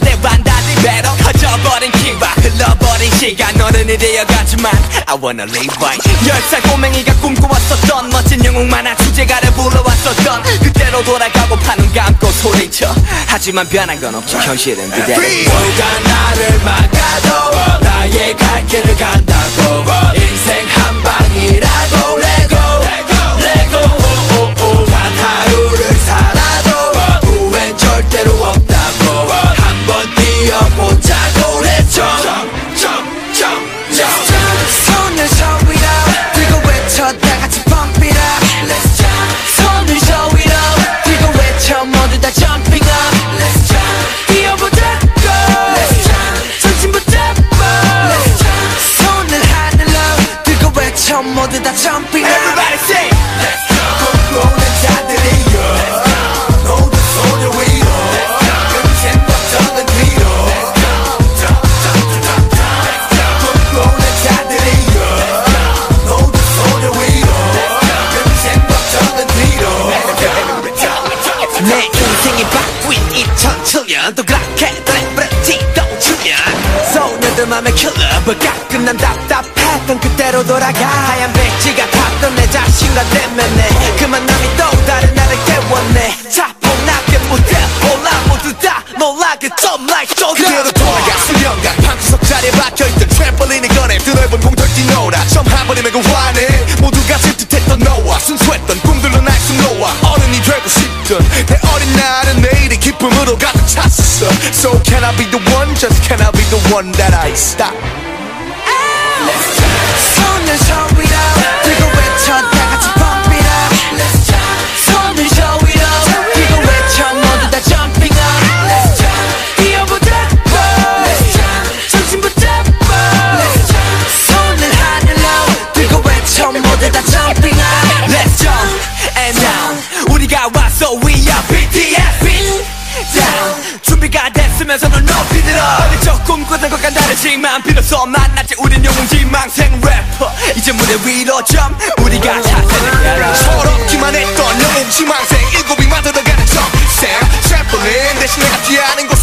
달리 배로 커져버린 키와 흘러버린 시간. 어른이 되어가지만 I wanna live right 열살 꼬맹이가 꿈꿔왔었던 멋진 영웅 만화 주제가를 불러왔었던 그때로 돌아가고 파는 감고 소리쳐. 하지만 변한 건 없지 현실은 그대로. 뭐가 나를 막아도 나의 갈 길을 간다고. 인생 한 방이라고 다 jumping Everybody say 걱정은 뒤로. 꿈꾸는 자들이여 모두 소녀 위로. 금생 걱정은 뒤로. 내 인생이 바뀐 2007년 또 그렇게 래브레티도 주면 소녀들 맘에 킬러버 가끔 난 답답했던 그때로 돌아가 하얀 내 자신과 때문에 그 만 남이 또 다른 나를 깨웠네. 차분하게 무대 올라 모두 다 놀라. 그 top like 그대로 soldier 돌아가 수련강 방구석 자리에 박혀있던 트램펄린을 꺼내. 드넓은 공터 뛰놀아 처음 한 번에 매고 화내 모두가 질투했던 너와 순수했던 꿈들로 날 숨 놓아 어른이 되고 싶던 내 어린 날은 내일이 기쁨으로 가득 찼었어. So can I be the one? Just can I be the one that I stop? 손을 저위 준비가 됐으면 손을 높이 들어? 어리적 꿈꾸던 것과 다르지만 비로소 만났지. 우린 영웅 지망생 래퍼. 이제 무대 위로 점 우리가 차세는 서럽기만 했던 영웅 지망생. 일곱이 만들어가는 정생 트램펄린 대신 내가 뛰어하는 무대